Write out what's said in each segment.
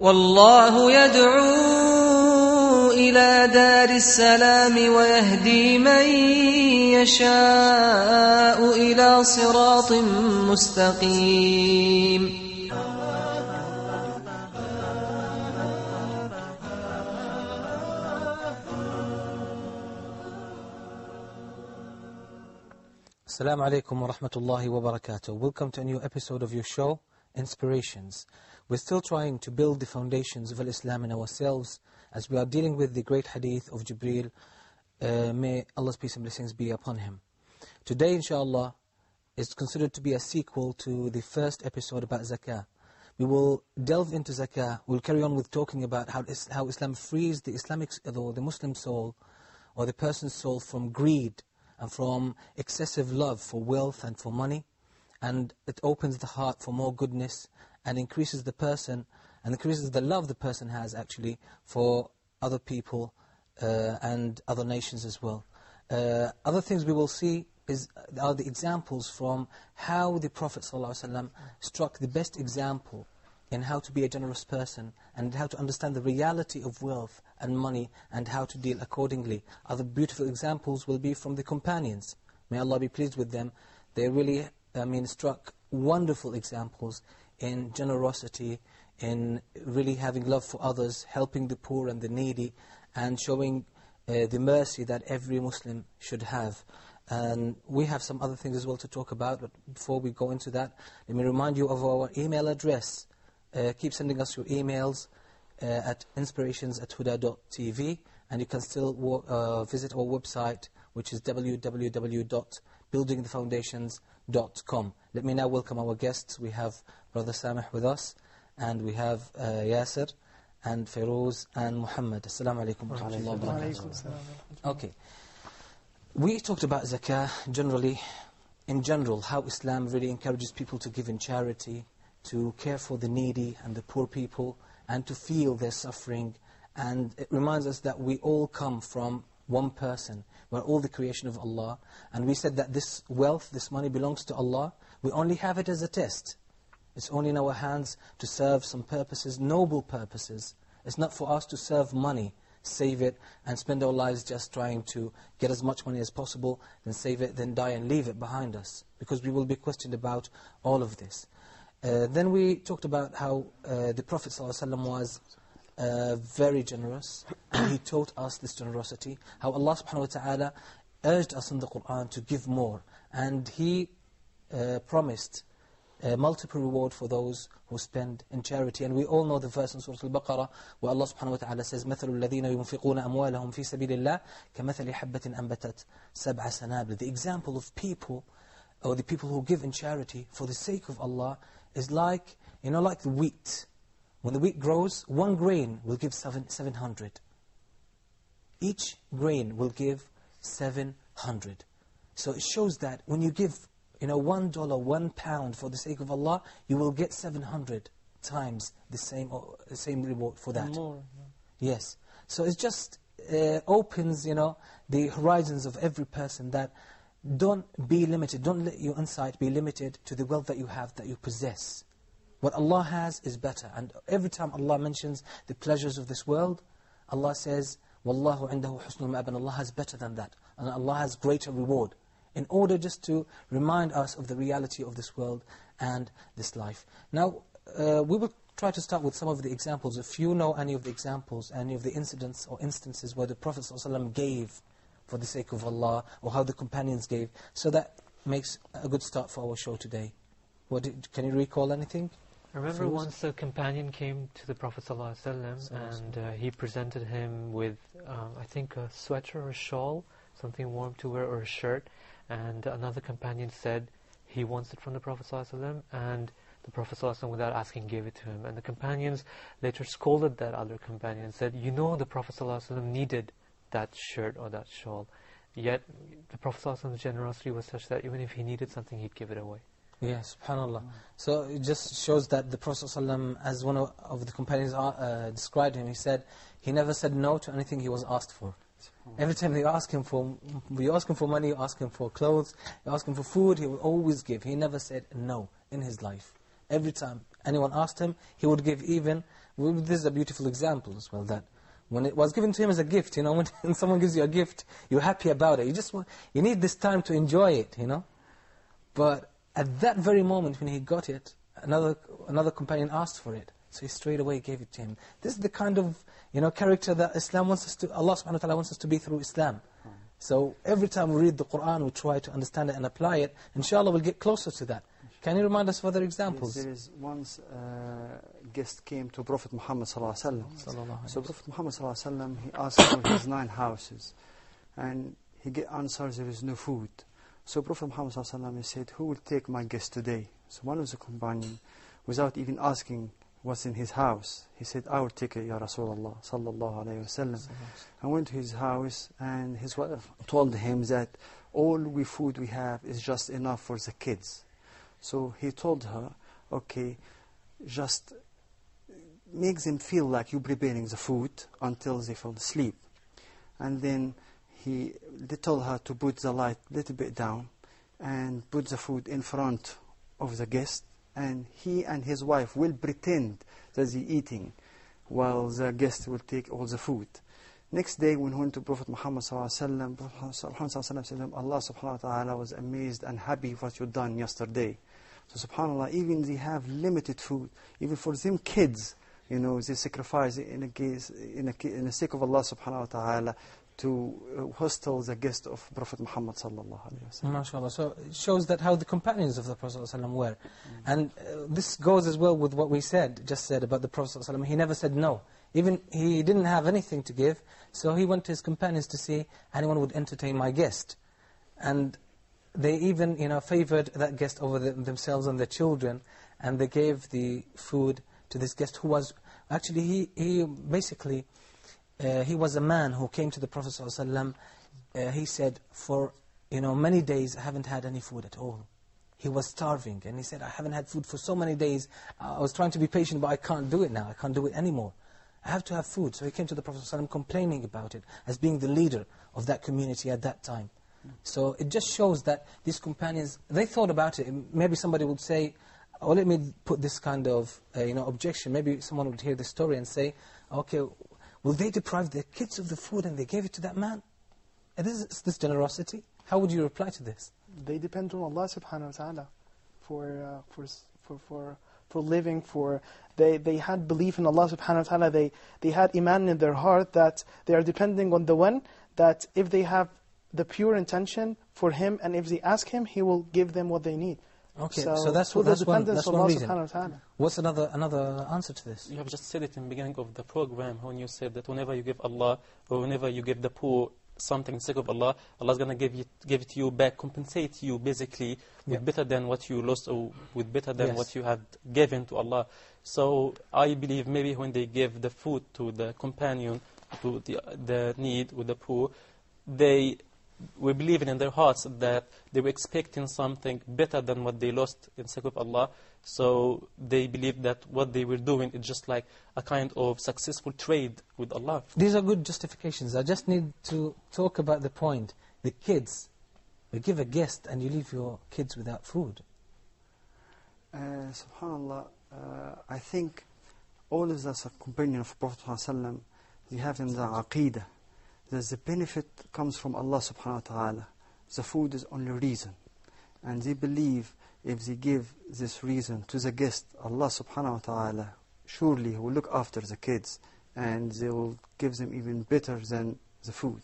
والله يدعو إلى دار السلام ويهدي من يشاء إلى صراط مستقيم Assalamu alaikum wa rahmatullahi wa barakatuh. Welcome to a new episode of your show, Inspirations. We're still trying to build the foundations of Islam in ourselves as we are dealing with the great hadith of Jibreel. Uh, may Allah's peace and blessings be upon him. Today, inshallah, is considered to be a sequel to the first episode about zakah. We will delve into zakah. We'll carry on with talking about how, how Islam frees the Islamic, or the Muslim soul, or the person's soul from greed, and from excessive love for wealth and for money. And it opens the heart for more goodness and increases the person, and increases the love the person has actually for other people uh, and other nations as well. Uh, other things we will see is, are the examples from how the Prophet ﷺ struck the best example in how to be a generous person and how to understand the reality of wealth and money and how to deal accordingly. Other beautiful examples will be from the companions. May Allah be pleased with them. They really, I mean, struck wonderful examples in generosity, in really having love for others, helping the poor and the needy, and showing uh, the mercy that every Muslim should have. And we have some other things as well to talk about, but before we go into that, let me remind you of our email address. Uh, keep sending us your emails uh, at inspirations at huda.tv, and you can still uh, visit our website, which is www.buildingthefoundations.com. Let me now welcome our guests. We have Brother Samih with us, and we have uh, Yasir, and Feroz, and Muhammad. Assalamu alaikum wa rahmatullahi wa barakatuh. Okay. We talked about zakah generally, in general, how Islam really encourages people to give in charity, to care for the needy and the poor people, and to feel their suffering. And it reminds us that we all come from one person. We're all the creation of Allah. And we said that this wealth, this money belongs to Allah. We only have it as a test. It's only in our hands to serve some purposes, noble purposes. It's not for us to serve money, save it, and spend our lives just trying to get as much money as possible, then save it, then die and leave it behind us. Because we will be questioned about all of this. Uh, then we talked about how uh, the Prophet ﷺ was uh, very generous, and he taught us this generosity, how Allah subhanahu wa ta'ala urged us in the Qur'an to give more, and he uh, promised a multiple reward for those who spend in charity. And we all know the verse in Surah Al-Baqarah where Allah subhanahu wa ta'ala says, مَثَلُ الَّذِينَ يُنْفِقُونَ أَمْوَالَهُمْ فِي سَبِيلِ اللَّهِ كَمَثَلِ حَبَّةٍ أَنْبَتَتْ سَبْعَ سَنَابِلِ The example of people, or the people who give in charity for the sake of Allah, is like, you know, like the wheat. When the wheat grows, one grain will give seven, 700. Each grain will give 700. So it shows that when you give, you know, one dollar, one pound for the sake of Allah, you will get 700 times the same, the same reward for that. More. Yes. So it just uh, opens, you know, the horizons of every person that don't be limited, don't let your insight be limited to the wealth that you have, that you possess. What Allah has is better. And every time Allah mentions the pleasures of this world, Allah says, Wallahu indahu husnul ma'ab, and Allah has better than that. And Allah has greater reward. In order just to remind us of the reality of this world and this life. Now, uh, we will try to start with some of the examples. If you know any of the examples, any of the incidents or instances where the Prophet ﷺ gave for the sake of Allah, or how the companions gave. So that makes a good start for our show today. What did, can you recall anything? I remember once a companion came to the Prophet ﷺ and uh, he presented him with, uh, I think, a sweater or a shawl, something warm to wear, or a shirt. And another companion said he wants it from the Prophet ﷺ, and the Prophet ﷺ, without asking, gave it to him. And the companions later scolded that other companion and said, You know the Prophet ﷺ needed that shirt or that shawl. Yet the Prophet ﷺ's generosity was such that even if he needed something, he'd give it away. Yes, subhanAllah. So it just shows that the Prophet ﷺ, as one of, of the companions uh, described him, he said, he never said no to anything he was asked for. Every time you ask him for, you ask him for money, you ask him for clothes, you ask him for food, he will always give. He never said no in his life. Every time anyone asked him, he would give even this is a beautiful example as well, that when it was given to him as a gift, you know, when someone gives you a gift, you're happy about it. You just want, you need this time to enjoy it, you know. But at that very moment when he got it, another, another companion asked for it. So he straight away gave it to him. This is the kind of, you know, character that Islam wants us to, Allah subhanahu wa ta'ala wants us to be through Islam. So every time we read the Qur'an, we try to understand it and apply it. Inshallah, we'll get closer to that. Can you remind us of other examples? Yes, there is once uh, guest came to Prophet Muhammad sallallahu alaihi wasallam. So Prophet Muhammad sallallahu alaihi wasallam he asked for his nine houses, and he get answers there is no food. So Prophet Muhammad sallallahu alaihi wasallam said, "Who will take my guest today?" So one of the companions, without even asking what's in his house, he said, "I will take it, Ya Rasulullah sallallahu alaihi wasallam." I went to his house, and his wife told him that all we food we have is just enough for the kids. So he told her, okay, just make them feel like you're preparing the food until they fall asleep. And then he told her to put the light a little bit down and put the food in front of the guest. And he and his wife will pretend that they're eating while the guest will take all the food. Next day, when he went to Prophet Muhammad sallallahu Muhammad said, Allah subhanahu wa ta'ala was amazed and happy what you done yesterday. So subhanAllah, even they have limited food, even for them kids, you know, they sacrifice in a case, in a, in the sake of Allah subhanahu wa ta'ala to uh, hostel the guest of Prophet Muhammad sallallahu alayhi wa sallam. MashaAllah. So it shows that how the companions of the Prophet ﷺ were. And uh, this goes as well with what we said, just said about the Prophet ﷺ. He never said no. Even he didn't have anything to give, so he went to his companions to see anyone would entertain my guest. And they even, you know, favored that guest over the, themselves and their children, and they gave the food to this guest who was, actually he, he basically, uh, he was a man who came to the Prophet ﷺ, uh, he said, for, you know, many days I haven't had any food at all. He was starving, and he said, I haven't had food for so many days, I was trying to be patient, but I can't do it now, I can't do it anymore. I have to have food. So he came to the Prophet ﷺ complaining about it, as being the leader of that community at that time. So it just shows that these companions, they thought about it. Maybe somebody would say, oh, let me put this kind of uh, you know, objection. Maybe someone would hear the story and say, okay, will they deprive their kids of the food and they gave it to that man? Is this, generosity? How would you reply to this? They depend on Allah subhanahu wa ta'ala for, uh, for, for, for, for living, for they, they had belief in Allah subhanahu wa ta'ala, they, they had iman in their heart that they are depending on the one, that if they have the pure intention for him, and if they ask him, he will give them what they need. Okay, so, so that's, what, that's, one, that's one reason. What's another, another answer to this? You have just said it in the beginning of the program when you said that whenever you give Allah, or whenever you give the poor something in sake of Allah, Allah is going to give, you, give it to you back, compensate you basically with yeah. better than what you lost or with better than yes. what you had given to Allah. So I believe maybe when they give the food to the companion, to the, the need with the poor, they were believing in their hearts that they were expecting something better than what they lost in sake of Allah. So they believed that what they were doing is just like a kind of successful trade with Allah. These are good justifications. I just need to talk about the point. The kids, you give a guest and you leave your kids without food. Uh, Subhanallah, uh, I think all of us are companion of Prophet ﷺ, they have in the aqidah that the benefit comes from Allah subhanahu wa ta'ala. The food is only reason. And they believe if they give this reason to the guest, Allah subhanahu wa ta'ala, surely He will look after the kids and they will give them even better than the food.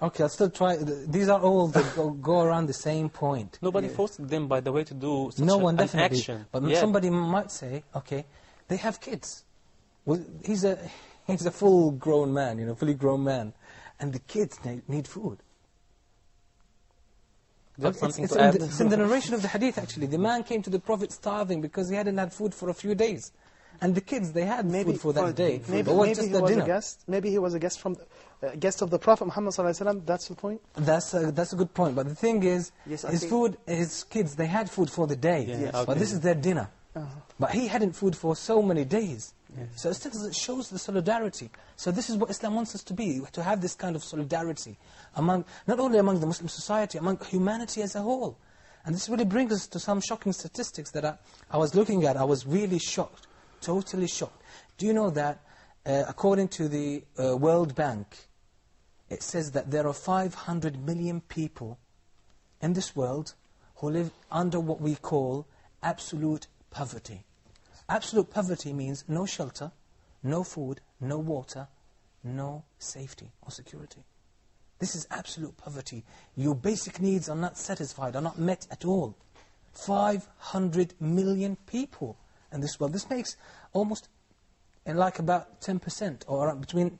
Okay, I'll still try. These are all that go, go around the same point. Nobody yeah. forced them, by the way, to do such no one an definitely. action. But yeah. somebody might say, okay, they have kids. Well, he's a he's a full-grown man, you know, fully grown man and the kids need food. It's, it's, in the, it's, in the, narration of the hadith actually. The man came to the Prophet starving because he hadn't had food for a few days. And the kids, they had maybe food for that day. Maybe, but maybe he was dinner? a guest. Maybe he was a guest from uh, guest of the Prophet Muhammad sallallahu That's the point. That's a, that's a good point. But the thing is, yes, his food, his kids, they had food for the day. Yeah, yes. But this is their dinner. Uh -huh. But he hadn't food for so many days. So it shows the solidarity. So this is what Islam wants us to be, to have this kind of solidarity, among not only among the Muslim society, among humanity as a whole. And this really brings us to some shocking statistics that I, I was looking at. I was really shocked totally shocked. Do you know that, uh, according to the uh, World Bank, it says that there are 500 million people in this world who live under what we call absolute poverty. Absolute poverty means no shelter, no food, no water, no safety or security. This is absolute poverty. Your basic needs are not satisfied, are not met at all. 500 million people in this world. This makes almost in like about 10% or between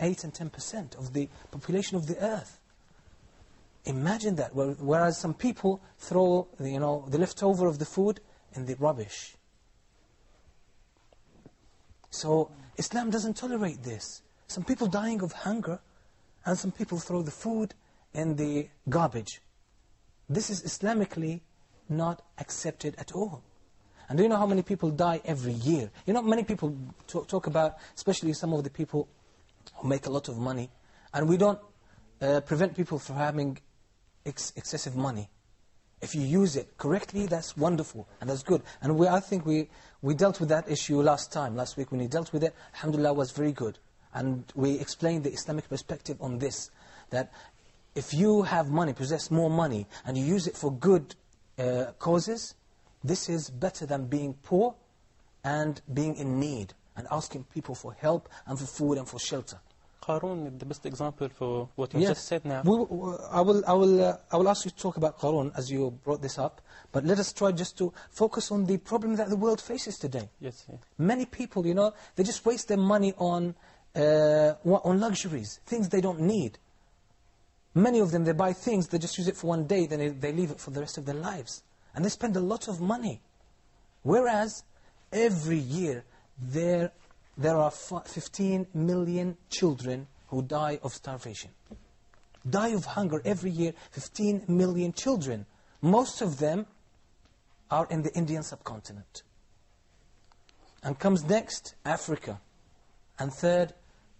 8 and 10% of the population of the earth. Imagine that. Whereas some people throw you know, the leftover of the food in the rubbish. So Islam doesn't tolerate this. Some people dying of hunger and some people throw the food in the garbage. This is Islamically not accepted at all. And do you know how many people die every year? You know, many people talk, talk about, especially some of the people who make a lot of money, and we don't uh, prevent people from having ex excessive money. If you use it correctly, that's wonderful, and that's good. And we, I think we, we dealt with that issue last time, last week when we dealt with it. Alhamdulillah was very good. And we explained the Islamic perspective on this, that if you have money, possess more money, and you use it for good uh, causes, this is better than being poor and being in need and asking people for help and for food and for shelter. Qarun is the best example for what you yes. just said now. We, I, will, I, will, uh, I will ask you to talk about Qarun as you brought this up, but let us try just to focus on the problem that the world faces today. Yes. Yeah. Many people, you know, they just waste their money on, uh, on luxuries, things they don't need. Many of them, they buy things, they just use it for one day, then they, they leave it for the rest of their lives. And they spend a lot of money. Whereas, every year, there, there are 15 million children who die of starvation. Die of hunger every year, 15 million children. Most of them are in the Indian subcontinent. And comes next, Africa. And third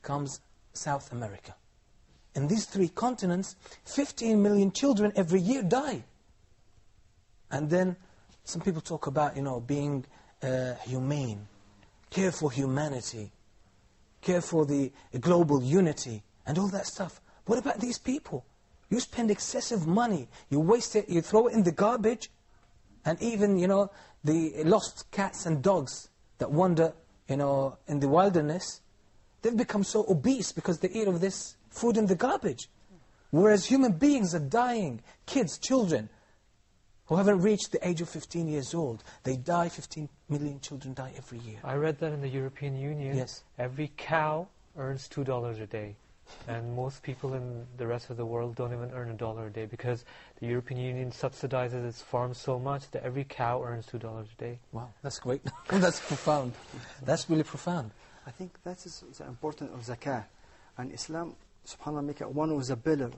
comes South America. In these three continents, 15 million children every year die. And then some people talk about, you know, being uh, humane, care for humanity, care for the global unity, and all that stuff. What about these people? You spend excessive money, you waste it, you throw it in the garbage, and even, you know, the lost cats and dogs that wander, you know, in the wilderness, they've become so obese because they eat of this food in the garbage. Whereas human beings are dying, kids, children, who haven't reached the age of 15 years old. They die, 15 million children die every year. I read that in the European Union. Yes. Every cow earns $2 a day. And most people in the rest of the world don't even earn a dollar a day because the European Union subsidizes its farms so much that every cow earns $2 a day. Wow, that's great. that's profound. That's really profound. I think that is the importance of zakah. And Islam, subhanAllah, make it one of the pillars.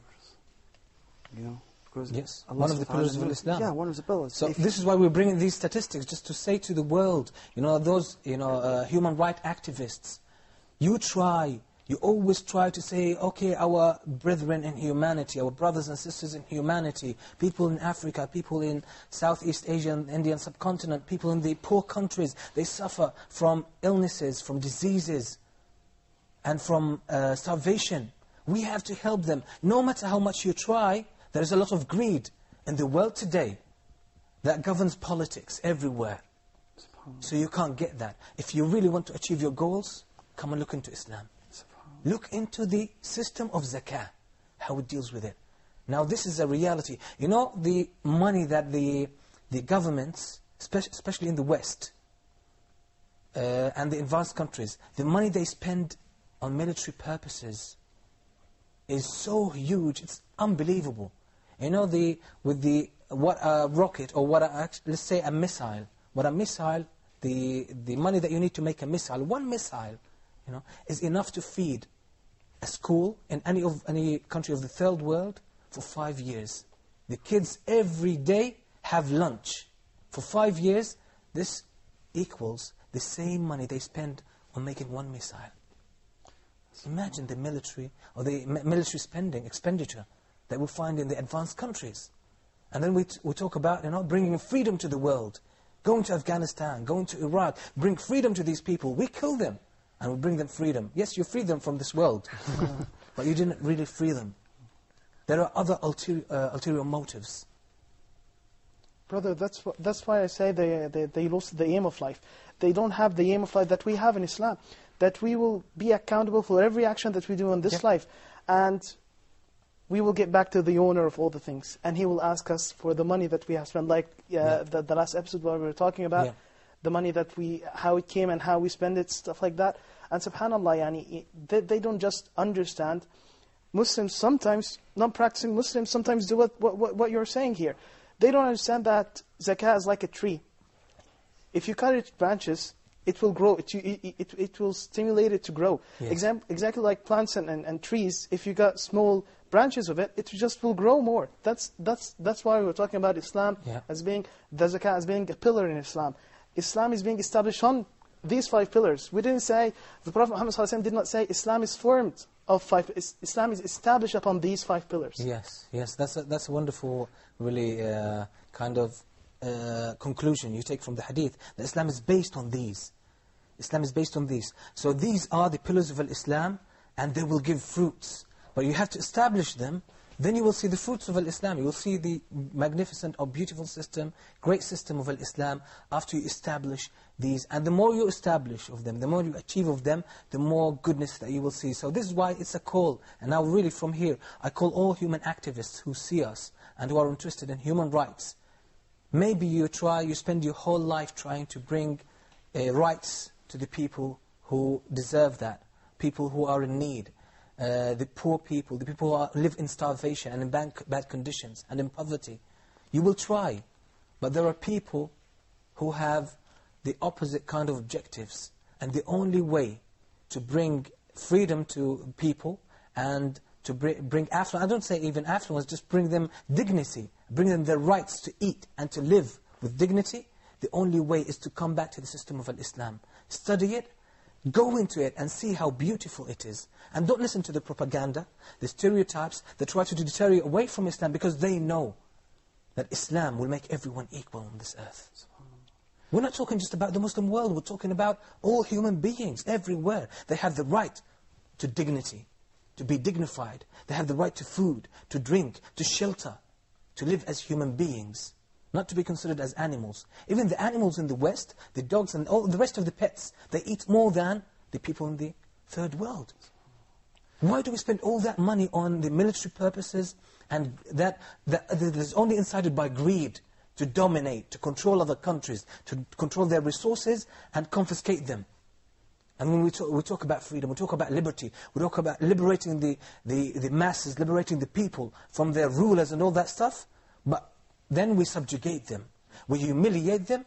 You know, because yes, Allah one of the pillars of Islam. Yeah, one of the pillars. So if this is why we're bringing these statistics, just to say to the world, you know, those you know, uh, human rights activists, you try, you always try to say, okay, our brethren in humanity, our brothers and sisters in humanity, people in Africa, people in Southeast Asia and Indian subcontinent, people in the poor countries, they suffer from illnesses, from diseases, and from uh, starvation. We have to help them. No matter how much you try, there is a lot of greed in the world today that governs politics everywhere. So you can't get that. If you really want to achieve your goals, come and look into Islam. Look into the system of zakah, how it deals with it. Now this is a reality. You know the money that the, the governments, especially in the West, uh, and the advanced countries, the money they spend on military purposes is so huge, it's unbelievable. You know, the, with the, what a rocket or what a, let's say a missile, what a missile, the, the money that you need to make a missile, one missile, you know, is enough to feed a school in any, of, any country of the third world for five years. The kids every day have lunch. For five years, this equals the same money they spend on making one missile. Imagine the military, or the military spending, expenditure that we find in the advanced countries. And then we, we talk about you know, bringing freedom to the world. going to Afghanistan, going to Iraq, bring freedom to these people. We kill them and we bring them freedom. Yes, you freed them from this world, but you didn't really free them. There are other ulterior, uh, ulterior motives. Brother, that's, wh- that's why I say they, they, they lost the aim of life. They don't have the aim of life that we have in Islam. That we will be accountable for every action that we do in this life. And we will get back to the owner of all the things. And he will ask us for the money that we have spent. Like uh, Yeah. the, the last episode where we were talking about Yeah. the money that we, how it came and how we spend it, stuff like that. And subhanAllah, yani, they, they don't just understand. Muslims sometimes, non-practicing Muslims sometimes do what, what, what- you're saying here. They don't understand that zakah is like a tree. If you cut its branches, it will grow. It, it, it, it will stimulate it to grow. Exam, exactly like plants and, and, and trees, if you got small branches of it, it just will grow more. That's, that's, that's why we're talking about Islam Yeah. as being, the zakah as being a pillar in Islam. Islam is being established on these five pillars. We didn't say, the Prophet Muhammad ﷺ did not say Islam is formed of five, is- Islam is established upon these five pillars. Yes, yes, that's a, that's a wonderful, really uh, kind of uh, conclusion you take from the hadith. That Islam is based on these. Islam is based on these. So these are the pillars of Islam, and they will give fruits. But you have to establish them, then you will see the fruits of Islam. You will see the magnificent or beautiful system, great system of Islam after you establish these. And the more you establish of them, the more you achieve of them, the more goodness that you will see. So this is why it's a call. And now really from here, I call all human activists who see us and who are interested in human rights. Maybe you try, you spend your whole life trying to bring uh, rights to the people who deserve that, people who are in need, uh, the poor people, the people who are, live in starvation and in bad, bad conditions and in poverty. You will try, but there are people who have the opposite kind of objectives. And the only way to bring freedom to people and to bring, bring affluence, I don't say even affluence, just bring them dignity, bring them their rights to eat and to live with dignity, the only way is to come back to the system of Islam. Study it, go into it and see how beautiful it is. And don't listen to the propaganda, the stereotypes that try to deter you away from Islam because they know that Islam will make everyone equal on this earth. We're not talking just about the Muslim world, we're talking about all human beings everywhere. They have the right to dignity, to be dignified. They have the right to food, to drink, to shelter, to live as human beings, not to be considered as animals. Even the animals in the West, the dogs and all the rest of the pets, they eat more than the people in the third world. Why do we spend all that money on the military purposes and that, that, that is only incited by greed to dominate, to control other countries, to control their resources and confiscate them? And when we talk, we talk about freedom, we talk about liberty, we talk about liberating the, the, the masses, liberating the people from their rulers and all that stuff, then we subjugate them. We humiliate them,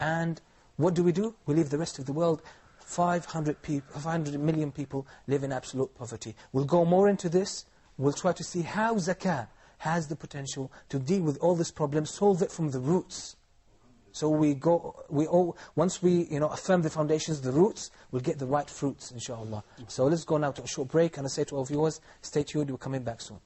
and what do we do? We leave the rest of the world 500, peop 500 million people live in absolute poverty. We'll go more into this. We'll try to see how zakah has the potential to deal with all this problem, solve it from the roots. So we go, we all, once we, you know, affirm the foundations, the roots, we'll get the right fruits, inshallah. So let's go now to a short break, and I say to all viewers, stay tuned, we're coming back soon.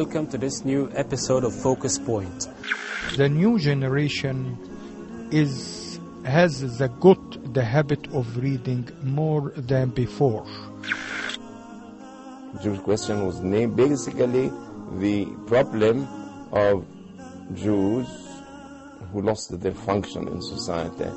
Welcome to this new episode of Focus Point. the new generation is has the got the habit of reading more than before. Jewish question was named basically the problem of Jews who lost their function in society.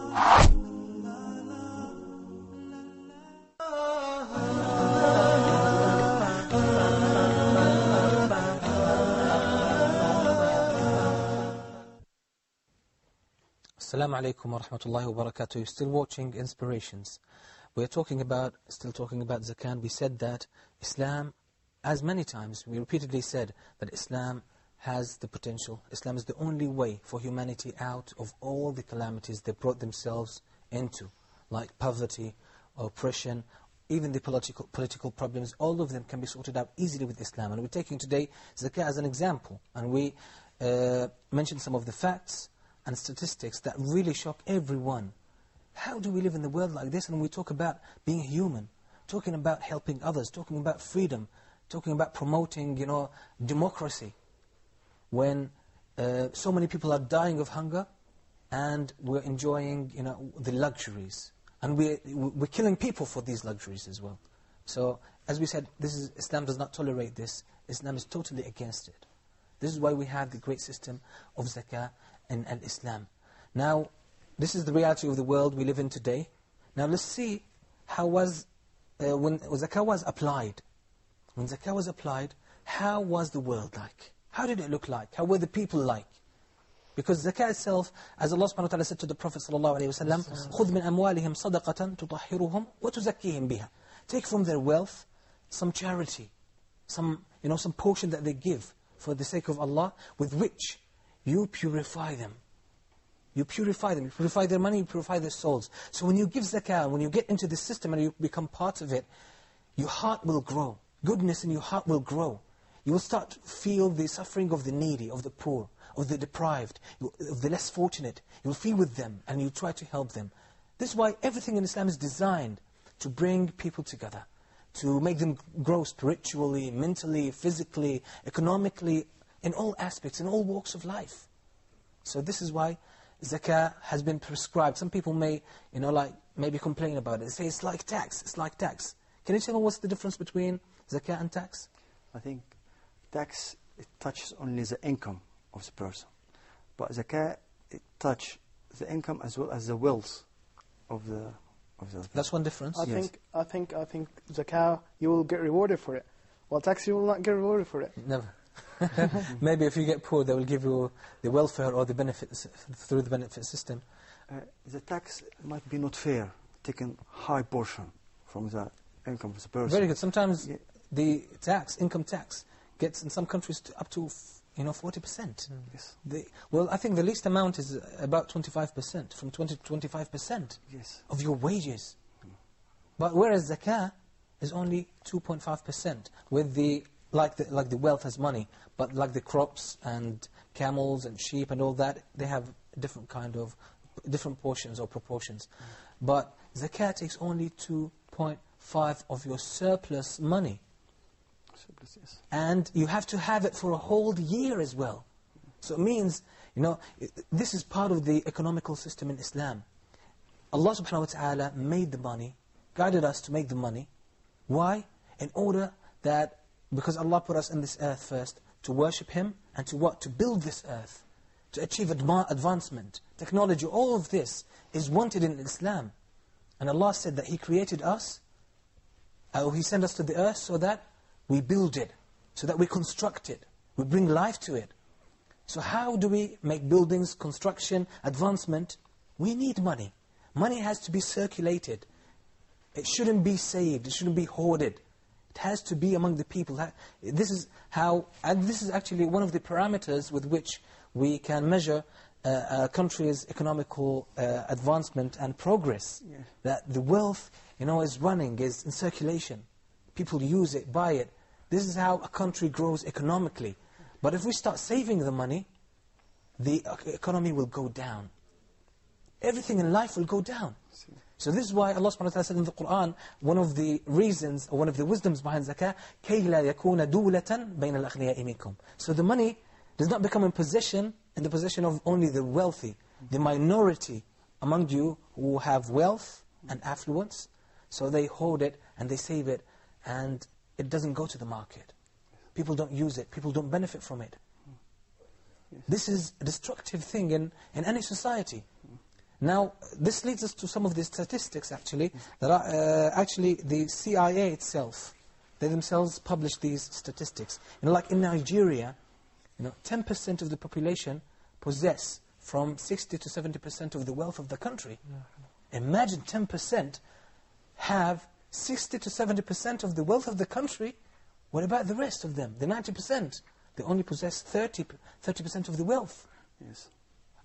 Assalamu alaikum wa rahmatullahi wa barakatuh. You're still watching Inspirations. We're talking about, still talking about zakat. We said that Islam, as many times, we repeatedly said that Islam has the potential. Islam is the only way for humanity out of all the calamities they brought themselves into, like poverty, oppression, even the political, political problems, all of them can be sorted out easily with Islam. And we're taking today zakah as an example. And we uh, mentioned some of the facts and statistics that really shock everyone. How do we live in the world like this? And we talk about being human, talking about helping others, talking about freedom, talking about promoting, you know, democracy. When uh, so many people are dying of hunger and we're enjoying, you know, the luxuries. And we're, we're killing people for these luxuries as well. So, as we said, this is, Islam does not tolerate this. Islam is totally against it. This is why we have the great system of zakah in, in Islam. Now, this is the reality of the world we live in today. Now, let's see how was, uh, when zakah was applied. When zakah was applied, how was the world like? How did it look like? How were the people like? Because zakah itself, as Allah subhanahu wa ta'ala said to the Prophet sallallahu alayhi wa sallam, خُذْ مِنْ أَمْوَالِهِمْ صَدَقَةً تُطَحِّرُهُمْ وَتُزَكِّيهِمْ بِهَا Take from their wealth some charity, some, you know, some portion that they give for the sake of Allah, with which you purify them. You purify them. You purify their money, you purify their souls. So when you give zakah, when you get into the system and you become part of it, your heart will grow. Goodness in your heart will grow. You will start to feel the suffering of the needy, of the poor, of the deprived, of the less fortunate. You will feel with them and you try to help them. This is why everything in Islam is designed to bring people together, to make them grow spiritually, mentally, physically, economically, in all aspects, in all walks of life. So this is why zakah has been prescribed. Some people may, you know, like, maybe complain about it. They say it's like tax, it's like tax. Can you tell me what's the difference between zakah and tax? I think tax, it touches only the income of the person. But zakah, it touches the income as well as the wealth of the of the That's one difference. I Yes. think, I think, I think zakah, you will get rewarded for it. While tax, you will not get rewarded for it. Never. Maybe if you get poor, they will give you the welfare or the benefits through the benefit system. uh, the tax might be not fair, taking high portion from the income of the person. Very good. Sometimes Yeah. the tax, income tax, gets in some countries to up to, f- you know, 40%. Yes. The, well, I think the least amount is about 25%, from 20 to 25% Yes. of your wages. But whereas zakah is only 2.5% with the like the like the wealth as money, but like the crops and camels and sheep and all that, they have different kind of different portions or proportions. Mm. But zakat takes only 2.5 of your surplus money, Surplus, yes. and you have to have it for a whole year as well. So it means, you know, this is part of the economical system in Islam. Allah subhanahu wa ta'ala made the money, guided us to make the money. Why? In order that, because Allah put us in this earth first, to worship Him and to what? To build this earth, to achieve advancement, technology, all of this is wanted in Islam. And Allah said that He created us, uh, He sent us to the earth so that we build it, so that we construct it, we bring life to it. So how do we make buildings, construction, advancement? We need money. Money has to be circulated. It shouldn't be saved. It shouldn't be hoarded. It has to be among the people. This is how, and this is actually one of the parameters with which we can measure uh, a country's economical uh, advancement and progress. Yeah. That the wealth, you know, is running, is in circulation. People use it, buy it. This is how a country grows economically. But if we start saving the money, the economy will go down. Everything in life will go down. So this is why Allah subhanahu wa ta'ala said in the Quran, one of the reasons, or one of the wisdoms behind zakah, كَيْ لَا يَكُونَ دُولَةً بَيْنَ الْأَغْنِيَاءِ مِنْكُمْ So the money does not become in possession, in the possession of only the wealthy, the minority among you who have wealth and affluence. So they hold it and they save it, and it doesn't go to the market. People don't use it, people don't benefit from it. This is a destructive thing in, in any society. Now, this leads us to some of the statistics, actually, that are uh, actually the CIA itself, they themselves publish these statistics. You know, like in Nigeria, you know, 10% of the population possess from 60 to 70% of the wealth of the country. Imagine 10% have 60 to 70% of the wealth of the country. What about the rest of them, the 90%? They only possess 30, 30% of the wealth. Yes.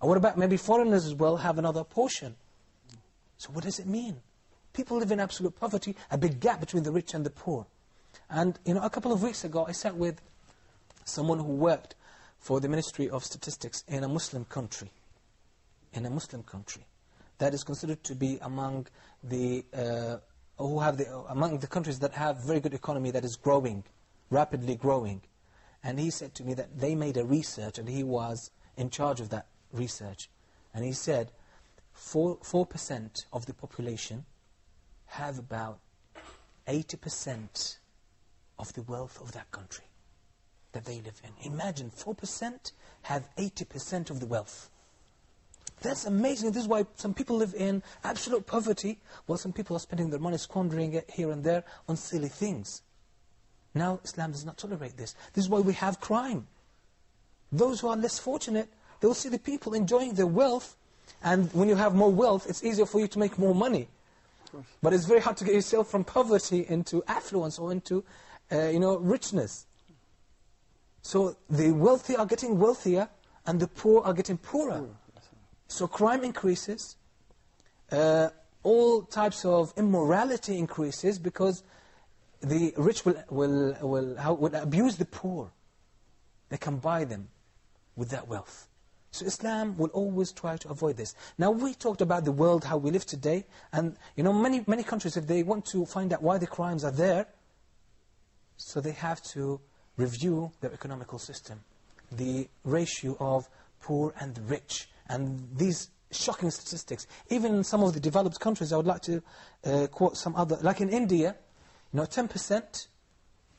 And what about maybe foreigners as well have another portion? So what does it mean? People live in absolute poverty, a big gap between the rich and the poor. And, you know, a couple of weeks ago, I sat with someone who worked for the Ministry of Statistics in a Muslim country. In a Muslim country. That is considered to be among the, uh, who have the, among the countries that have very good economy that is growing, rapidly growing. And he said to me that they made a research and he was in charge of that research. And he said 4, 4% of the population have about 80% of the wealth of that country that they live in. Imagine 4% have 80% of the wealth. That's amazing. This is why some people live in absolute poverty, while some people are spending their money squandering it here and there on silly things. Now, Islam does not tolerate this. This is why we have crime. Those who are less fortunate, they will see the people enjoying their wealth, and when you have more wealth, it's easier for you to make more money. But it's very hard to get yourself from poverty into affluence or into, uh, you know, richness. So the wealthy are getting wealthier, and the poor are getting poorer. So crime increases, uh, all types of immorality increases because the rich will, will, will, how, will abuse the poor. They can buy them with that wealth. So Islam will always try to avoid this. Now we talked about the world, how we live today, and you know many many countries, if they want to find out why the crimes are there, so they have to review their economical system, the ratio of poor and rich, and these shocking statistics. Even in some of the developed countries, I would like to uh, quote some other, like in India, you know, 10%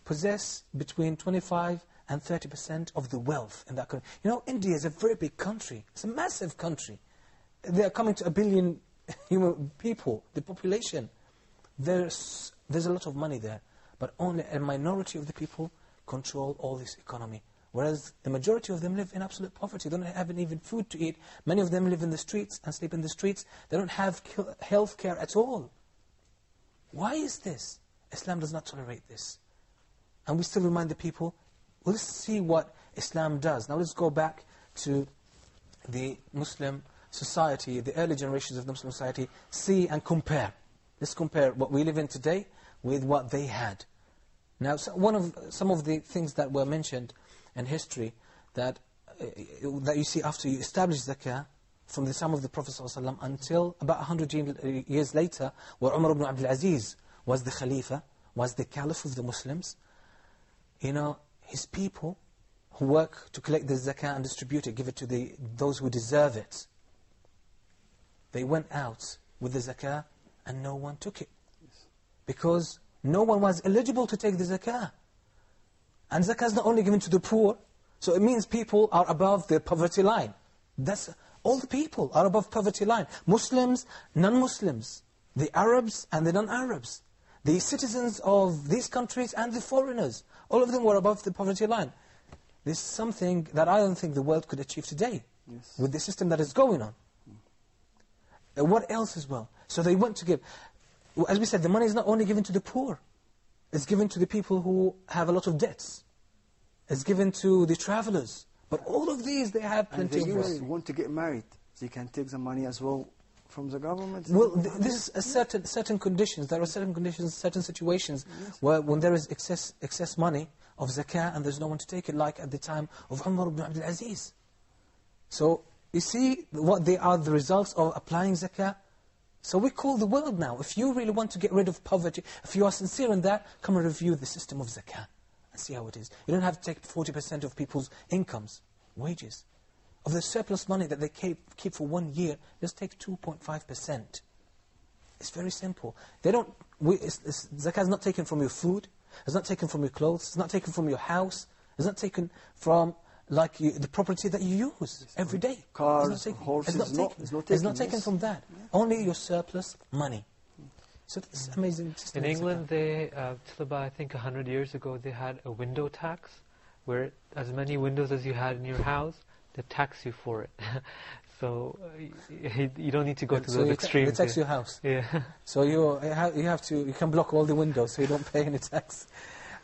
possess between 25 and 30% of the wealth in that country. You know, India is a very big country. It's a massive country. They are coming to a billion human people, the population. There's, there's a lot of money there. But only a minority of the people control all this economy. Whereas the majority of them live in absolute poverty. They don't have even food to eat. Many of them live in the streets and sleep in the streets. They don't have health care at all. Why is this? Islam does not tolerate this. And we still remind the people, let's see what Islam does. Now let's go back to the Muslim society, the early generations of the Muslim society, see and compare. Let's compare what we live in today with what they had. Now, so one of some of the things that were mentioned in history that uh, that you see after you establish zakah from the time of the Prophet ﷺ until about 100 years later, where Umar ibn Abdul Aziz was the Khalifa, was the Caliph of the Muslims, you know, his people who work to collect the zakah and distribute it, give it to the, those who deserve it, they went out with the zakah and no one took it. Because no one was eligible to take the zakah. And zakah is not only given to the poor, so it means people are above the poverty line. That's all the people are above poverty line. Muslims, non-Muslims, the Arabs and the non-Arabs, the citizens of these countries and the foreigners, all of them were above the poverty line. This is something that I don't think the world could achieve today yes. with the system that is going on. Uh, what else as well? So they went to give. As we said, the money is not only given to the poor. It's given to the people who have a lot of debts. It's given to the travelers. But all of these, they have plenty and of wealth. want to get married, They can take the money as well from the government? Well, th this is a certain, certain conditions. There are certain conditions, certain situations yes. where when there is excess, excess money of zakah and there's no one to take it, like at the time of Umar ibn Abdul Aziz. So, you see what they are the results of applying zakah so we call the world now. If you really want to get rid of poverty, if you are sincere in that, come and review the system of zakah and see how it is. You don't have to take 40% of people's incomes, wages. Of the surplus money that they keep, keep for one year, just take 2.5%. It's very simple. They don't, we, it's, it's, zakah is not taken from your food, it's not taken from your clothes, it's not taken from your house, it's not taken from like you, the property that you use every day. Cars, it's not taken, horses, it's not, taken, it's not taken, it's not taken from that. Yeah. Only your surplus money. So it's amazing. In England, they, uh, till about, I think, 100 years ago, they had a window tax, where as many windows as you had in your house, they tax you for it. so uh, you don't need to go to so those extremes. They tax your house. Yeah. so you, you have to, you can block all the windows so you don't pay any tax.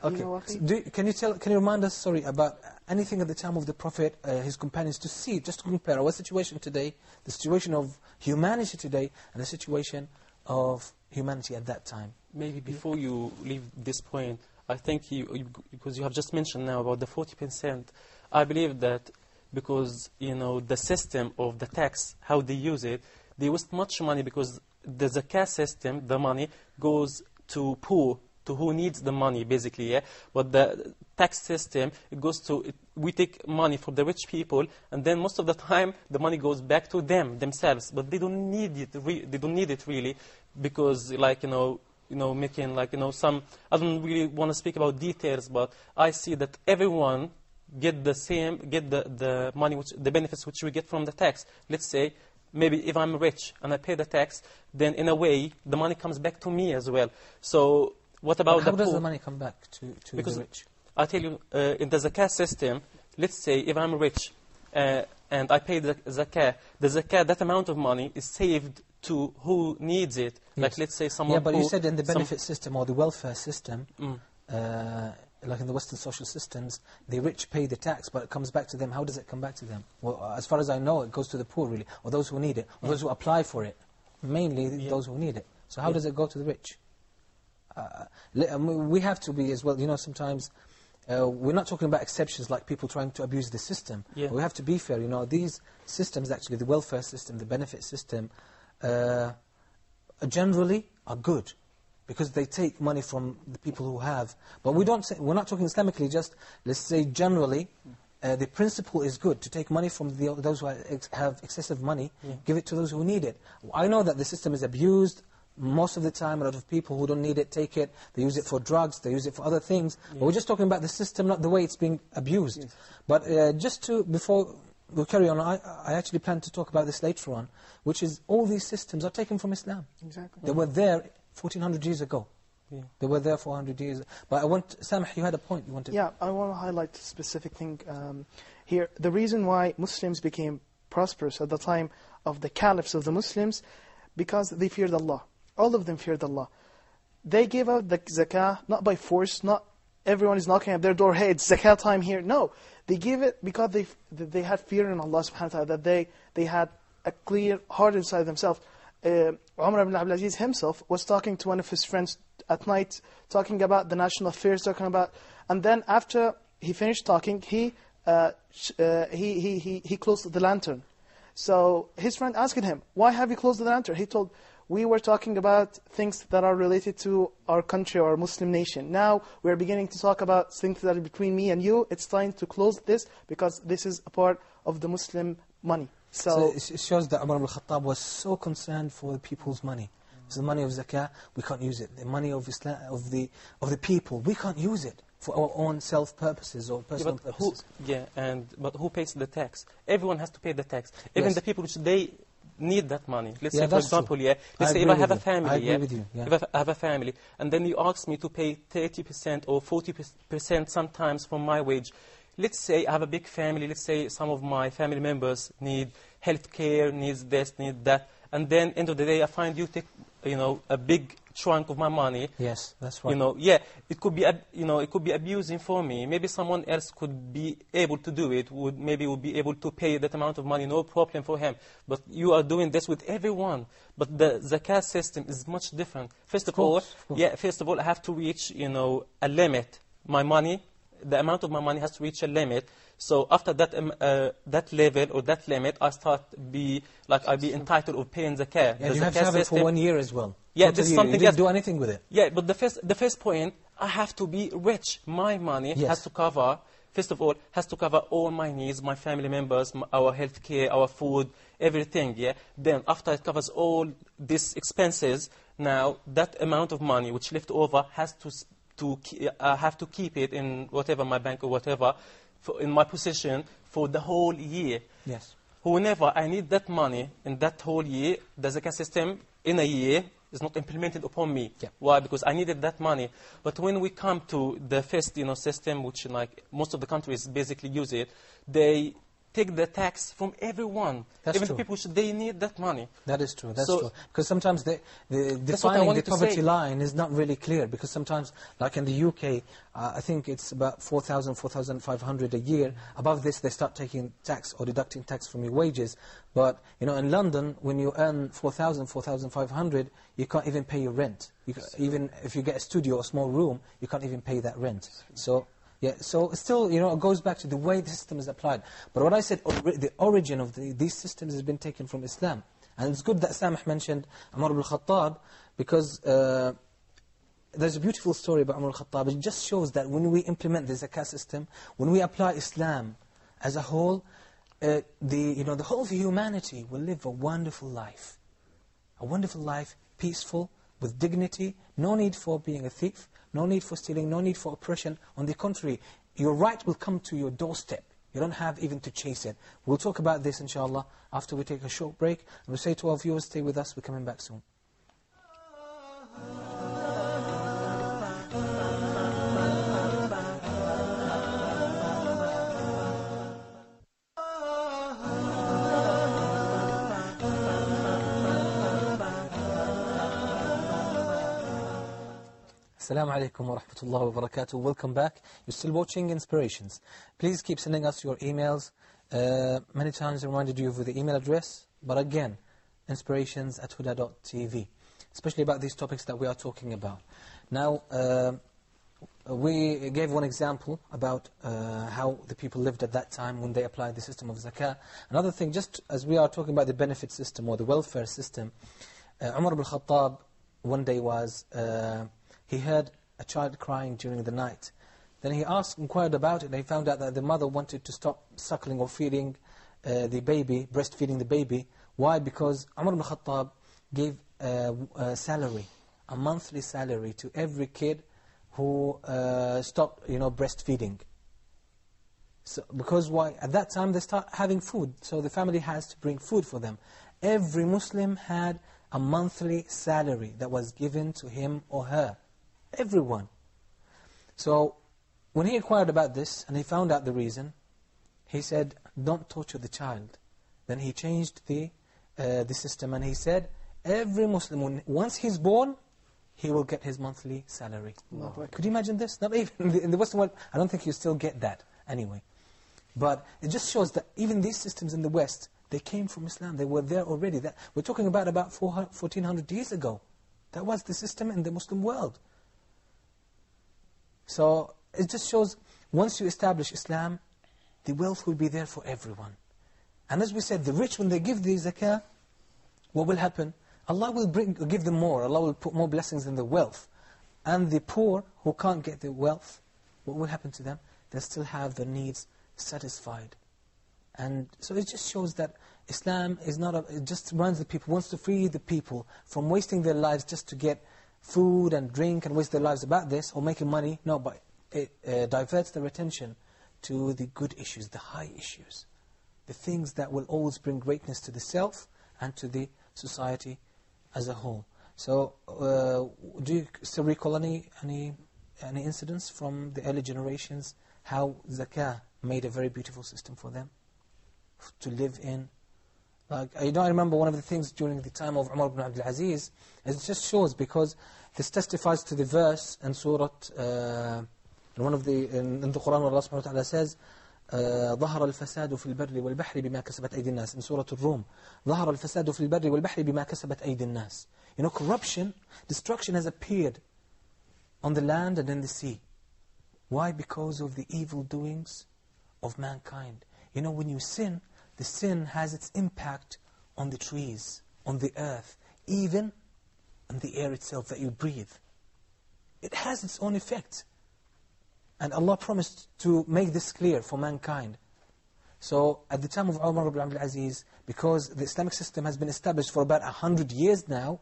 Okay. So do, can you tell? Can you remind us, sorry, about anything at the time of the Prophet, uh, his companions, to see, just to compare our situation today, the situation of humanity today, and the situation of humanity at that time. Maybe before you leave this point, I think you, you because you have just mentioned now about the 40%, I believe that because, you know, the system of the tax, how they use it, they waste much money because the zakah system, the money, goes to poor, to who needs the money, basically, yeah? But the tax system, it goes to, it, we take money from the rich people, and then most of the time, the money goes back to them, themselves. But they don't need it, they don't need it really, because, like, you know, you know, making like, you know, some, I don't really want to speak about details, but I see that everyone get the same, get the, the money, which, the benefits which we get from the tax. Let's say, maybe if I'm rich and I pay the tax, then in a way, the money comes back to me as well. So what about How the does poor? the money come back to, to Because the rich? I tell you, uh, in the zakah system, let's say if I'm rich uh, and I pay the zakah, the zakah, that amount of money is saved to who needs it. Like let's say someone Yeah, but you said in the benefit system or the welfare system, Mm. uh, like in the Western social systems, the rich pay the tax, but it comes back to them. How does it come back to them? Well, uh, as far as I know, it goes to the poor, really, or those who need it, or those who apply for it. Mainly those who need it. So how Yeah. does it go to the rich? Uh, um, we have to be as well, you know, sometimes... Uh, we're not talking about exceptions like people trying to abuse the system. Yeah. We have to be fair. You know, these systems, actually, the welfare system, the benefit system, uh, generally are good because they take money from the people who have. But we don't say, we're not talking Islamically, just let's say generally, uh, the principle is good to take money from the, those who have excessive money, give it to those who need it. I know that the system is abused. Most of the time, a lot of people who don't need it take it. They use it for drugs. They use it for other things. But we're just talking about the system, not the way it's being abused. But uh, just to before we carry on, I, I actually plan to talk about this later on, which is all these systems are taken from Islam. Exactly. They were there 1400 years ago. Yeah. They were there 400 years. But I want, Samih, you had a point you wanted. Yeah, I want to highlight a specific thing um, here. The reason why Muslims became prosperous at the time of the caliphs of the Muslims, because they feared Allah. All of them feared Allah. They gave out the zakah not by force, not everyone is knocking at their door, hey, it's zakah time here. No, they gave it because they they had fear in Allah subhanahu wa ta'ala, that they, they had a clear heart inside themselves. Uh, Umar ibn Abdul Aziz himself was talking to one of his friends at night, talking about the national affairs, talking about, and then after he finished talking, he uh, uh, he, he he he closed the lantern. So his friend asked him, "Why have you closed the lantern?" He told, "We were talking about things that are related to our country or Muslim nation. Now we are beginning to talk about things that are between me and you. It's time to close this because this is a part of the Muslim money." So So, it shows that Umar ibn Khattab was so concerned for the people's money. So the money of zakah, we can't use it. The money of Islam, of the of the people, we can't use it for our own self purposes or Yeah, personal who, purposes. yeah, and but who pays the tax? Everyone has to pay the tax. Even Yes. the people which they need that money. Let's Yeah, say, for that's true. example, yeah. Let's I say if I have a family, I agree yeah. with you, yeah. If I have a family, and then you ask me to pay 30% or 40% sometimes from my wage. Let's say I have a big family. Let's say some of my family members need health care, needs this, need that, and then end of the day I find you take, you know, a big chunk of my money. Yes, that's right. You know, yeah, it could be, you know, it could be abusing for me. Maybe someone else could be able to do it. Would maybe would be able to pay that amount of money, no problem for him. But you are doing this with everyone. But the zakat system is much different. First of, course, all, of yeah, first of all, I have to reach, you know, a limit. My money, the amount of my money has to reach a limit. So after that, um, uh, that level or that limit, I start be like I be entitled of paying zakat. and The you have to have it for one year as well. Yeah, this is something You didn't do anything with it. Yeah, but the first, the first point, I have to be rich. My money Yes. has to cover, first of all, has to cover all my needs, my family members, our health care, our food, everything, yeah? Then after it covers all these expenses, now that amount of money which left over has to, to ke- uh, I have to keep it in whatever, my bank or whatever, for, in my possession for the whole year. Yes. Whenever I need that money in that whole year, the zakat system in a year is not implemented upon me. Yeah. Why? Because I needed that money. But when we come to the first you know, system, which like most of the countries basically use it, they take the tax from everyone. That's Even true. the people, should, they need that money. That is true. That's So- true. Because sometimes the, the That's what I defining the poverty line is not really clear. Because sometimes, like in the UK, uh, I think it's about 4,000, 4,500 a year. Above this, they start taking tax or deducting tax from your wages. But you know, in London, when you earn 4,000, 4,500, you can't even pay your rent. You even if you get a studio or small room, you can't even pay that rent. So. Yeah, so still, you know, it goes back to the way the system is applied. But what I said, ori- the origin of the, these systems has been taken from Islam. And it's good that Samih mentioned Umar ibn al-Khattab, because uh, there's a beautiful story about Umar al-Khattab. It just shows that when we implement the zakah system, when we apply Islam as a whole, uh, the, you know, the whole of humanity will live a wonderful life. A wonderful life, peaceful, with dignity, no need for being a thief, no need for stealing, no need for oppression. On the contrary, your right will come to your doorstep. You don't have even to chase it. We'll talk about this, inshallah, after we take a short break. And we'll say to our viewers, stay with us, we're coming back soon. Assalamu alaikum wa rahmatullahi wa barakatuh. Welcome back. You're still watching Inspirations. Please keep sending us your emails. Uh, many times I reminded you of the email address, but again, inspirations at huda.tv, especially about these topics that we are talking about. Now, uh, we gave one example about uh, how the people lived at that time when they applied the system of zakah. Another thing, just as we are talking about the benefit system or the welfare system, uh, Umar ibn Khattab one day was, uh, he heard a child crying during the night. Then he asked, inquired about it, and he found out that the mother wanted to stop suckling or feeding uh, the baby, breastfeeding the baby. Why? Because Umar ibn Khattab gave a salary, a monthly salary to every kid who uh, stopped, you know, breastfeeding. So, because why? At that time they start having food, so the family has to bring food for them. Every Muslim had a monthly salary that was given to him or her. Everyone. So, when he inquired about this and he found out the reason, he said, don't torture the child. Then he changed the, uh, the system and he said, every Muslim, once he's born, he will get his monthly salary. Could you imagine this? Not even in the, Western world, I don't think you still get that anyway. But it just shows that even these systems in the West, they came from Islam. They were there already. That, we're talking about about 400 1400 years ago. That was the system in the Muslim world. So it just shows, once you establish Islam, the wealth will be there for everyone. And as we said, the rich, when they give the zakah, what will happen? Allah will bring, give them more. Allah will put more blessings in the wealth. And the poor, who can't get the wealth, what will happen to them? They still have their needs satisfied. And so it just shows that Islam is not, a, it just runs the people, wants to free the people from wasting their lives just to get food and drink and waste their lives about this or making money. No, but it uh, diverts their attention to the good issues, the high issues. The things that will always bring greatness to the self and to the society as a whole. So, uh, do you still recall any, any, any incidents from the early generations how zakah made a very beautiful system for them to live in? Like, I don't remember one of the things during the time of Umar ibn Abdul Aziz, it just shows because this testifies to the verse in Surah, uh, in one of the, in, in the Quran where Allah subhanahu wa ta'ala says, uh, ظهر الفساد في البر والبحر بما كسبت أيدي الناس in Surah Al-Rum ظهر الفساد في البر والبحر بما كسبت أيدي الناس you know corruption destruction has appeared on the land and in the sea why because of the evil doings of mankind you know when you sin the sin has its impact on the trees on the earth even on the air itself that you breathe it has its own effect and Allah promised to make this clear for mankind. So at the time of Umar ibn Aziz, because the Islamic system has been established for about a hundred years now,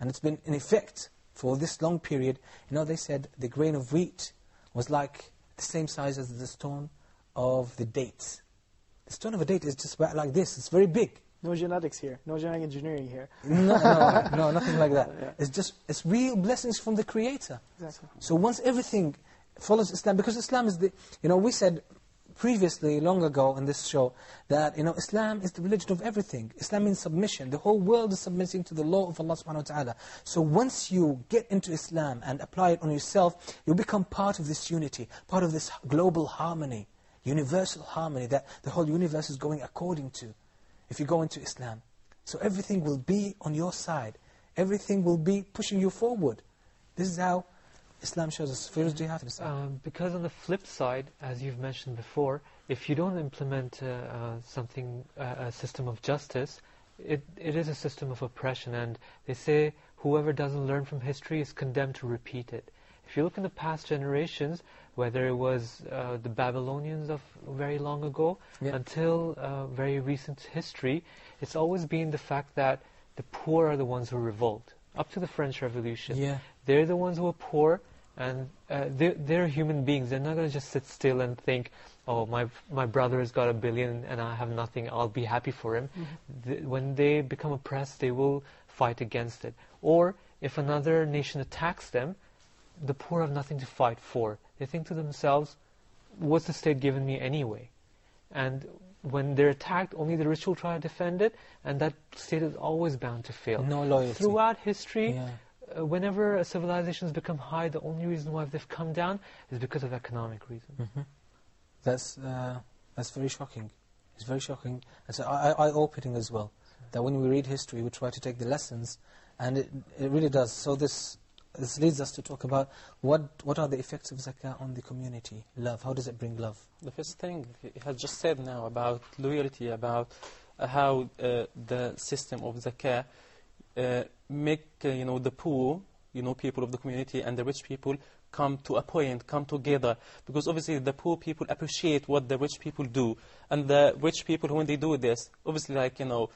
and it's been in effect for this long period, you know, they said the grain of wheat was like the same size as the stone of the date. The stone of a date is just about like this. It's very big. No genetics here. No genetic engineering here. No, no, no, nothing like that. Yeah. It's just, it's real blessings from the Creator. Exactly. So once everything follows Islam, because Islam is the, you know, we said previously, long ago in this show, that, you know, Islam is the religion of everything. Islam means submission. The whole world is submitting to the law of Allah subhanahu wa ta'ala. So once you get into Islam and apply it on yourself, you become part of this unity, part of this global harmony, universal harmony that the whole universe is going according to, if you go into Islam. So everything will be on your side. Everything will be pushing you forward. This is how Islam shows us. Firuz, do you have to say? Um, because on the flip side, as you've mentioned before, if you don't implement uh, uh, something, uh, a system of justice, it, it is a system of oppression. And they say whoever doesn't learn from history is condemned to repeat it. If you look in the past generations, whether it was uh, the Babylonians of very long ago Yeah. until uh, very recent history, it's always been the fact that the poor are the ones who revolt. Up to the French Revolution, Yeah. they're the ones who are poor, and uh, they're, they're human beings. They're not going to just sit still and think, oh, my, my brother has got a billion and I have nothing, I'll be happy for him. Th- when they become oppressed, they will fight against it. Or if another nation attacks them, the poor have nothing to fight for. They think to themselves, what's the state giving me anyway? And when they're attacked, only the rich will try to defend it, and that state is always bound to fail. No loyalty. Throughout history, Yeah. uh, whenever a civilization has become high, the only reason why they've come down is because of economic reasons. Mhm. That's, uh, that's very shocking. It's very shocking. It's eye- eye-opening as well. That when we read history, we try to take the lessons, and it, it really does. So this, this leads us to talk about what, what are the effects of zakah on the community? Love. How does it bring love? The first thing he has just said now about loyalty, about uh, how uh, the system of zakah uh, make uh, you know the poor, you know people of the community and the rich people come to a point, come together, because obviously the poor people appreciate what the rich people do, and the rich people when they do this, obviously like you know.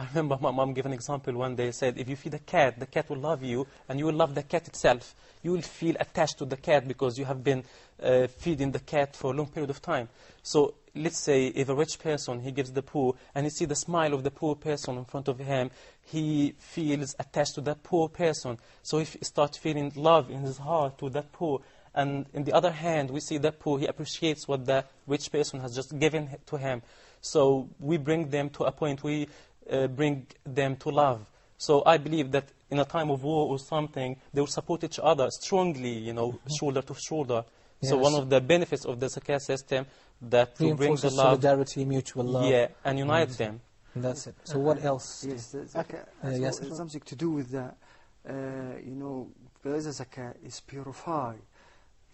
I remember my mom gave an example one day, said, if you feed a cat, the cat will love you, and you will love the cat itself. You will feel attached to the cat because you have been uh, feeding the cat for a long period of time. So let's say if a rich person, he gives the poor, and he see the smile of the poor person in front of him, he feels attached to that poor person. So he starts feeling love in his heart to that poor, and in the other hand, we see that poor, he appreciates what the rich person has just given to him. So we bring them to a point, we uh, bring them to love. So I believe that in a time of war or something, they will support each other strongly, you know, shoulder to shoulder. So one of the benefits of the zakat system that to bring the love, solidarity, mutual love. yeah, and unite Yes. them. And that's it. So what else? Yes, the zakah Uh, as yes. well, something to do with that. Uh, you know, the zakah is purify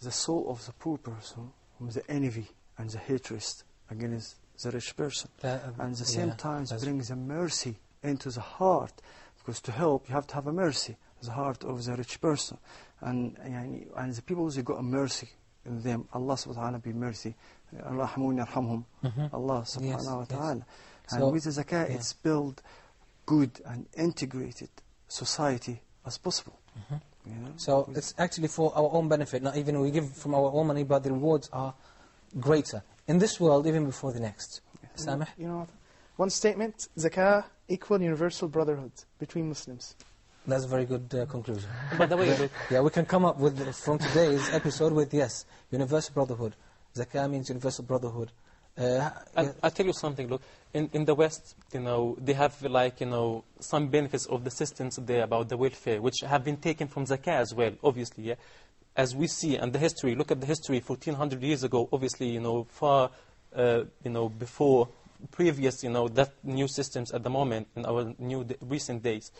the soul of the poor person from the envy and the hatred against the rich person. That, uh, And at the same yeah, time, brings a mercy into the heart. Because to help, you have to have a mercy, the heart of the rich person. And, yani, and the people who got a mercy in them, Allah subhanahu wa ta'ala be mercy. Ar-Rahmun yarhamhum. Mhm. Allah subhanahu wa ta'ala. So- and with the zakah, yeah. it's build good and integrated society as possible. You know? So it's actually for our own benefit, not even we give from our own money, but the rewards are greater in this world, even before the next. Samih? You know, one statement, zakah equal universal brotherhood between Muslims. That's a very good uh, conclusion. By the way, Yeah, we can come up with, from today's episode with, yes, universal brotherhood. Zakah means universal brotherhood. Uh, I, yeah, I'll tell you something. Look, in, in the West, you know, they have like you know some benefits of the systems there about the welfare, which have been taken from zakah as well. Obviously, yeah. As we see and the history, look at the history. 1400 years ago, obviously, you know, far, uh, you know, before previous, you know, that new systems at the moment in our new recent days.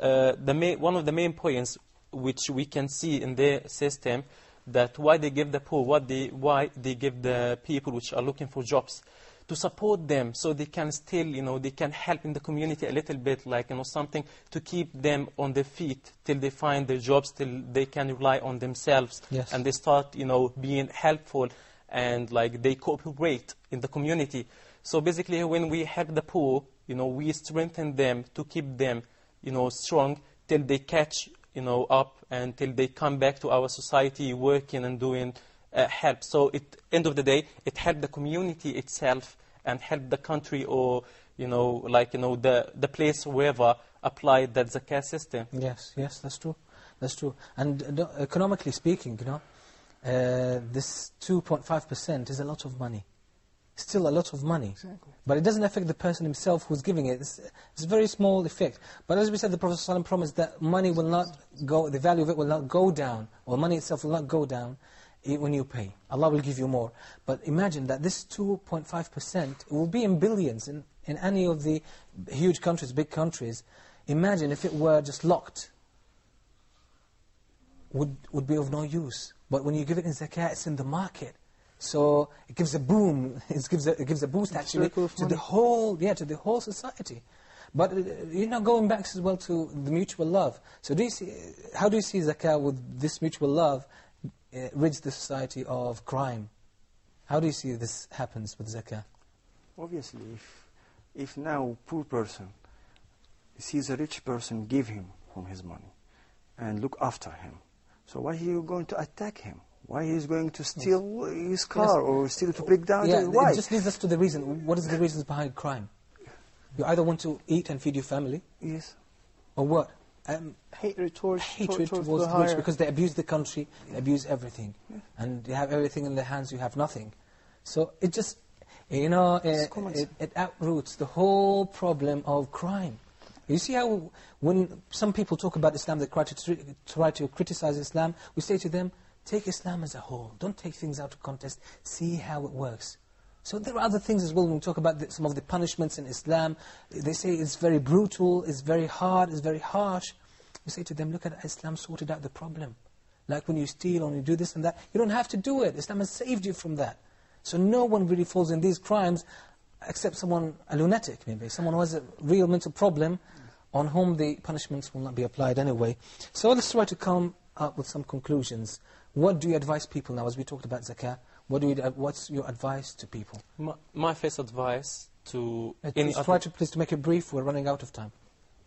Uh, the one of the main points which we can see in their system that why they give the poor, what they, why they give the people which are looking for jobs to support them so they can still, you know, they can help in the community a little bit, like, you know, something to keep them on their feet till they find their jobs, till they can rely on themselves. Yes. And they start, you know, being helpful and, like, they cooperate in the community. So basically, when we help the poor, you know, we strengthen them to keep them, you know, strong till they catch, you know, up and till they come back to our society working and doing help. So at end of the day, it helped the community itself and helped the country or, you know, like, you know, the, the place wherever applied that zakat system. Yes, yes, that's true. That's true. And uh, economically speaking, you know, uh, this 2.5% is a lot of money. still a lot of money. Exactly. But it doesn't affect the person himself who's giving it. It's, it's a very small effect. But as we said, the Prophet ﷺ promised that money will not go, the value of it will not go down, or money itself will not go down i- when you pay. Allah will give you more. But imagine that this 2.5% will be in billions in, in any of the huge countries, big countries. Imagine if it were just locked, would, would be of no use. But when you give it in zakah, it's in the market. So it gives a boom, it gives a, it gives a boost actually to the whole, yeah, to the whole society. But uh, you know, going back as well to the mutual love. So do you see, how do you see zakah with this mutual love uh, rids the society of crime? How do you see this happens with zakah? Obviously, if, if now poor person sees a rich person give him from his money and look after him, so why are you going to attack him? Why he is going to steal his car or steal to break down? yeah, why? it just leads us to the reason. What is the reasons behind crime? You either want to eat and feed your family, yes. or what? Um, Hatred towards, hatred towards, towards the because they abuse the country, they abuse everything. And you have everything in their hands, you have nothing. So it just, you know, common it, it outroots the whole problem of crime. You see how when some people talk about Islam, they try to, try to criticize Islam, we say to them, take Islam as a whole. Don't take things out of context. See how it works. So there are other things as well when we talk about the, some of the punishments in Islam. They say it's very brutal, it's very hard, it's very harsh. We say to them, look at Islam sorted out the problem. Like when you steal or you do this and that, you don't have to do it. Islam has saved you from that. So no one really falls in these crimes except someone, a lunatic maybe, someone who has a real mental problem on whom the punishments will not be applied anyway. So let's try to come up with some conclusions. What do you advise people now, as we talked about zakah? What do you, uh, what's your advice to people? My, my first advice to Uh, please try to, please to make it brief, we're running out of time.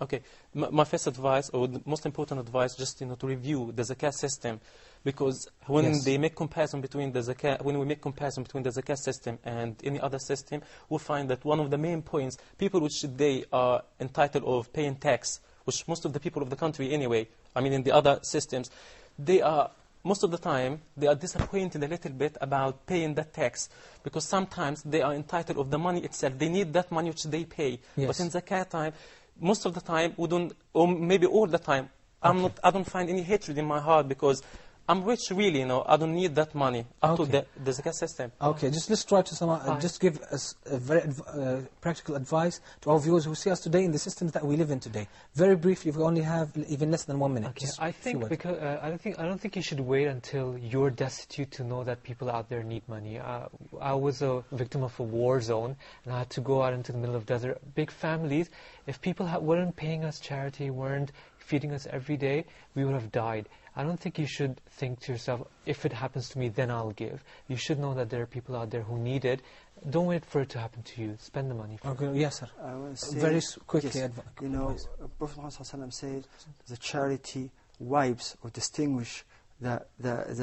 Okay, M- my first advice, or the most important advice, just you know, to review the zakat system, because when Yes. they make comparison between the zakat, when we make comparison between the zakat system and any other system, we find that one of the main points, people which they are entitled of paying tax, which most of the people of the country anyway, I mean in the other systems, they are most of the time they are disappointed a little bit about paying that tax because sometimes they are entitled of the money itself. They need that money which they pay. Yes. But in zakat time, most of the time we don't, or maybe all the time, I'm not, I don't find any hatred in my heart because I'm rich really, you know. I don't need that money up Okay. to the, the zakat system. Okay, just let's try to sum up, uh, just give us a very adv- uh, practical advice to our viewers who see us today in the systems that we live in today. Very briefly, if we only have even less than one minute. Okay, Just I a few think because uh, I don't think I don't think you should wait until you're destitute to know that people out there need money. Uh, I was a victim of a war zone, and I had to go out into the middle of desert. Big families. If people ha- weren't paying us charity, weren't feeding us every day, we would have died. I don't think you should think to yourself, if it happens to me, then I'll give. You should know that there are people out there who need it. Don't wait for it to happen to you. Spend the money. For. Okay, yes, sir. I say- Very quickly, yes, advi- you know, advice. uh, Prophet Muhammad ﷺ said the charity wipes or distinguish the, the, the,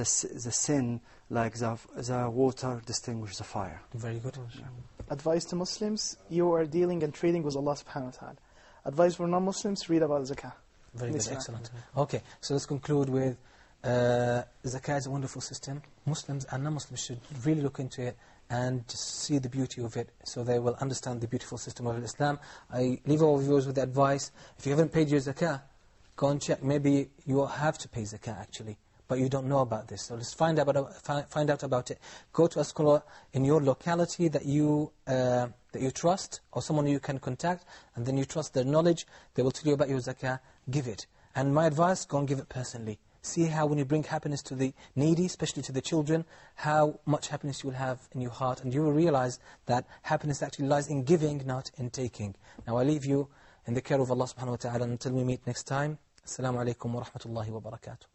the sin like the, the water distinguishes the fire. Very good. Advice to Muslims, you are dealing and trading with Allah subhanahu wa ta'ala. Advice for non-Muslims, read about zakah. Very good, excellent. Okay, so let's conclude with uh, zakah is a wonderful system. Muslims and non-Muslims should really look into it and just see the beauty of it so they will understand the beautiful system of Islam. I leave our viewers with the advice, if you haven't paid your zakah, go and check. Maybe you have to pay zakah actually, but you don't know about this. So let's find out about, find out about it. Go to a scholar in your locality that you, uh, that you trust or someone you can contact and then you trust their knowledge. They will tell you about your zakah. Give it. And my advice, go and give it personally. See how when you bring happiness to the needy, especially to the children, how much happiness you will have in your heart. And you will realize that happiness actually lies in giving, not in taking. Now I leave you in the care of Allah subhanahu wa ta'ala until we meet next time. Assalamu alaikum wa rahmatullahi wa barakatuh.